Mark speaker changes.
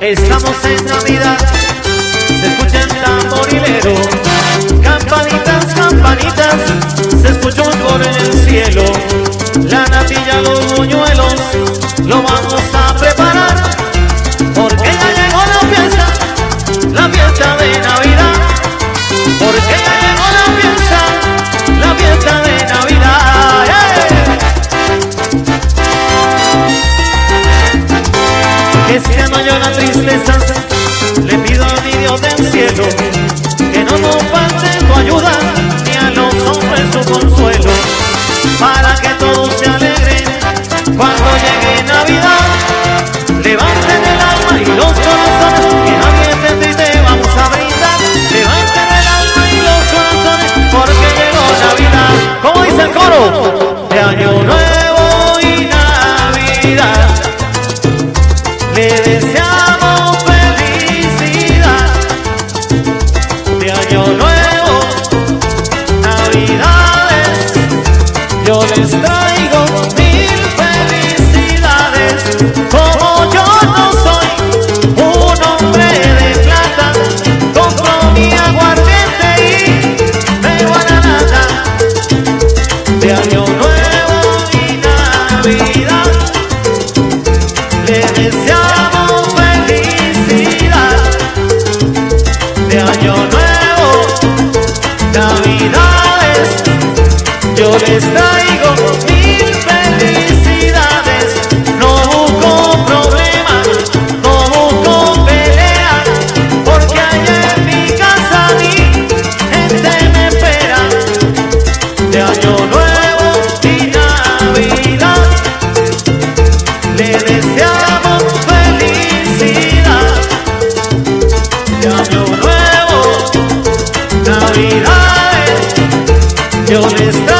Speaker 1: Estamos en Navidad, se escucha el tamborilero. Campanitas, campanitas, se escuchó por el cielo. La natilla, los buñuelos, lo vamos a preparar. Porque ya llegó la fiesta, la fiesta de Navidad. Porque ya la Yo les traigo mil felicidades. Como yo no soy un hombre de plata, compro mi aguardiente y me guaranata de año nuevo y navidad. Le deseamos felicidad de año nuevo, navidades. Yo les año nuevo y navidad. Le deseamos felicidad de año nuevo, navidades. Yo les